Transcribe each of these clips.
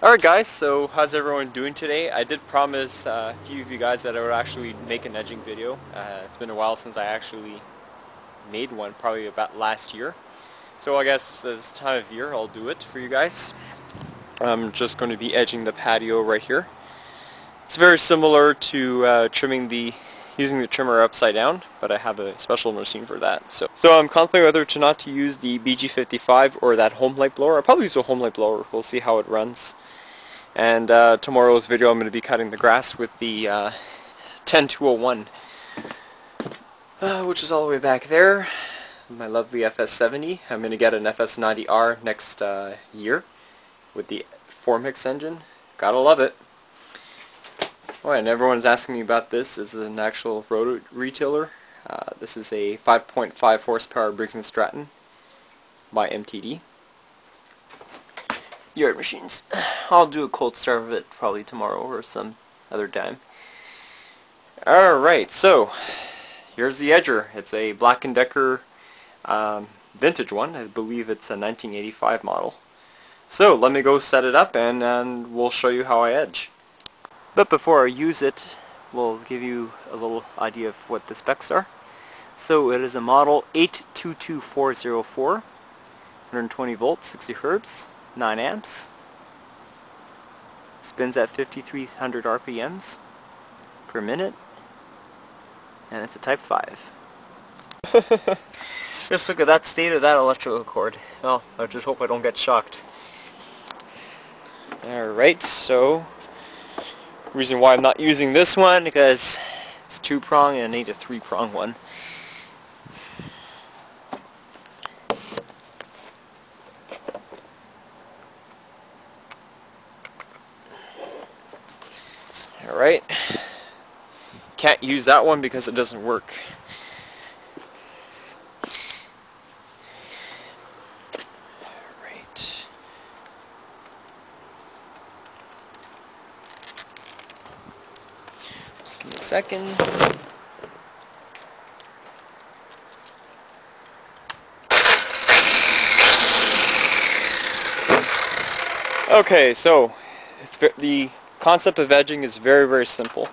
Alright guys, so how's everyone doing today? I did promise uh, a few of you guys that I would actually make an edging video. Uh, it's been a while since I actually made one, probably about last year. So I guess this time of year I'll do it for you guys. I'm just going to be edging the patio right here. It's very similar to uh, trimming the using the trimmer upside down, but I have a special machine for that. So, so I'm contemplating whether to not to use the BG55 or that Homelite blower. I'll probably use a Homelite blower. We'll see how it runs. And uh, tomorrow's video I'm going to be cutting the grass with the uh, 10201, uh, which is all the way back there. My lovely FS70. I'm going to get an FS90R next uh, year with the 4-MIX engine. Gotta love it. Oh, and everyone's asking me about this. This is an actual rototiller. Uh, this is a 5.5 horsepower Briggs & Stratton by MTD yard machines. I'll do a cold start of it probably tomorrow or some other time. Alright, so here's the edger. It's a Black & Decker um, vintage one. I believe it's a 1985 model. So let me go set it up and, and we'll show you how I edge. But before I use it, we'll give you a little idea of what the specs are. So it is a model 822404, 120 volts, 60 hertz, 9 amps. Spins at 5300 RPMs per minute. And it's a Type 5. just look at that state of that electrical cord. Well, I just hope I don't get shocked. Alright, so reason why I'm not using this one because it's two prong and I need a three prong one. Alright. Can't use that one because it doesn't work. Alright. Just give me a second. Okay, so it's the concept of edging is very, very simple.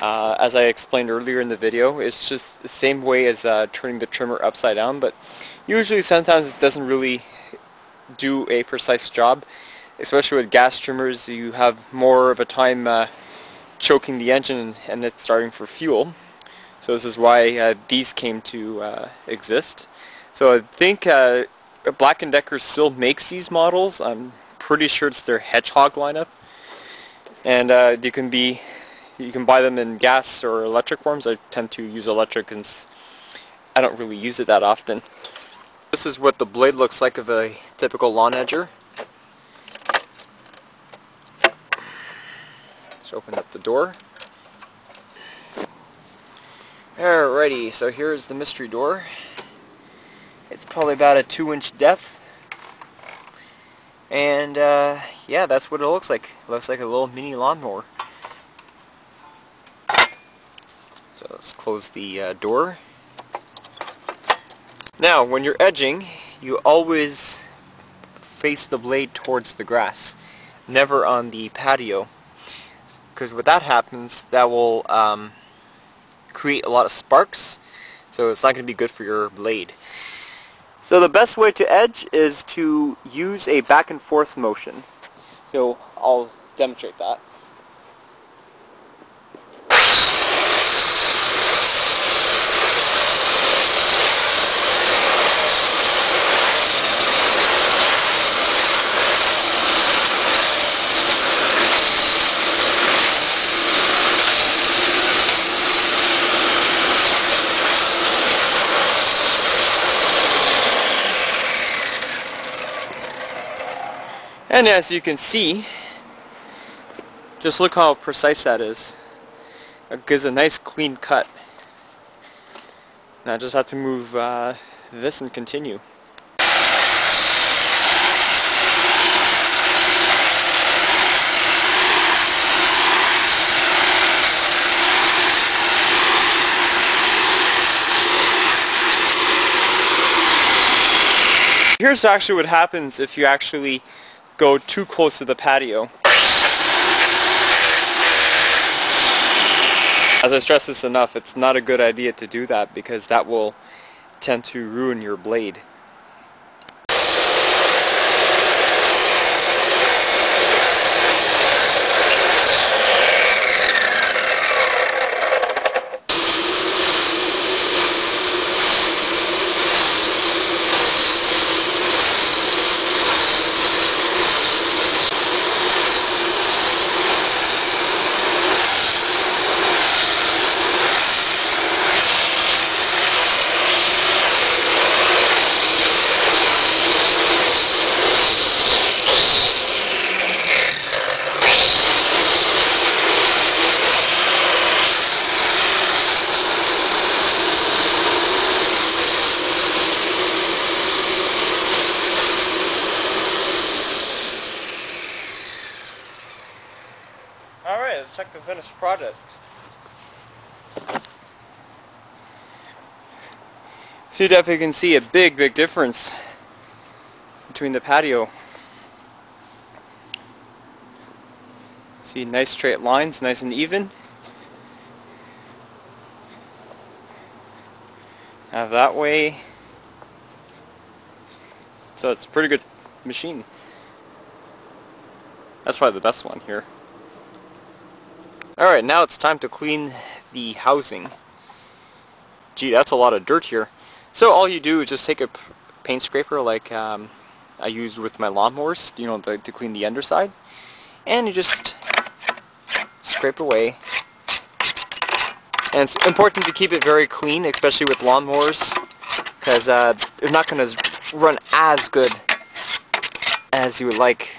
Uh, as I explained earlier in the video, it's just the same way as uh, turning the trimmer upside down, but usually sometimes it doesn't really do a precise job. Especially with gas trimmers, you have more of a time uh, choking the engine and it's starting for fuel. So this is why uh, these came to uh, exist. So I think uh, Black & Decker still makes these models. I'm pretty sure it's their Edge Hog lineup and uh, you can be you can buy them in gas or electric forms. I tend to use electric and I don't really use it that often. This is what the blade looks like of a typical lawn edger. Let's open up the door. Alrighty, so here's the mystery door. It's probably about a 2 inch depth. And uh, yeah, that's what it looks like. It looks like a little mini lawnmower. So let's close the uh, door. Now, when you're edging, you always face the blade towards the grass, never on the patio. Because what that happens, that will um, create a lot of sparks, so it's not going to be good for your blade. So the best way to edge is to use a back and forth motion. So I'll demonstrate that. And as you can see, just look how precise that is. It gives a nice clean cut. Now I just have to move uh, this and continue. Here's actually what happens if you actually go too close to the patio. As I stress this enough, it's not a good idea to do that because that will tend to ruin your blade. Alright, let's check the finished product. So you definitely can see a big, big difference between the patio. See nice straight lines, nice and even. Have that way. So it's a pretty good machine. That's probably the best one here. Alright, now it's time to clean the housing. Gee, that's a lot of dirt here. So all you do is just take a paint scraper like um, I use with my lawnmowers, you know, to, to clean the underside. And you just scrape away. And it's important to keep it very clean, especially with lawnmowers, because uh, they're not going to run as good as you would like.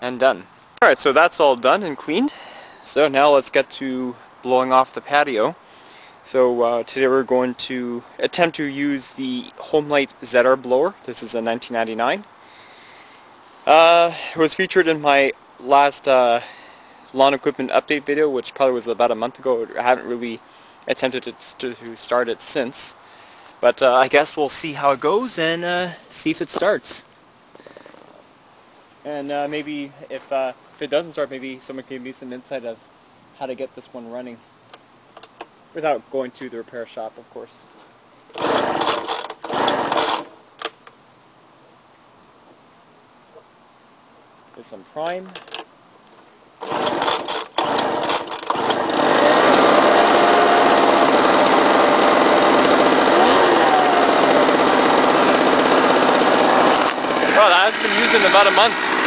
And done. Alright, so that's all done and cleaned. So now let's get to blowing off the patio. So uh, today we're going to attempt to use the Homelite ZR blower. This is a 1999. Uh, it was featured in my last uh, lawn equipment update video, which probably was about a month ago. I haven't really attempted to, to start it since. But uh, I guess we'll see how it goes and uh, see if it starts. And uh, maybe if, uh, if it doesn't start, maybe someone can give me some insight of how to get this one running. Without going to the repair shop, of course. With some prime. Has been used in about a month.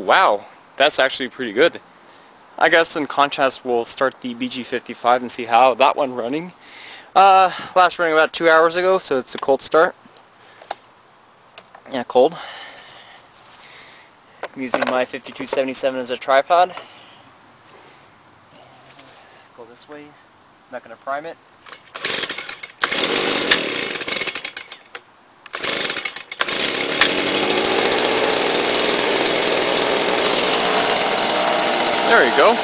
Wow, that's actually pretty good. I guess in contrast we'll start the BG55 and see how that one running. Uh, last running about two hours ago, so it's a cold start. Yeah, cold. I'm using my 5277 as a tripod. Go this way. not going to prime it. There you go.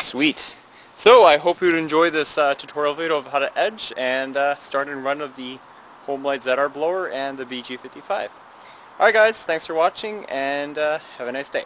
Sweet. So I hope you'd enjoy this uh, tutorial video of how to edge and uh, start and run of the Homelite ZR blower and the BG55. Alright guys, thanks for watching and uh, have a nice day.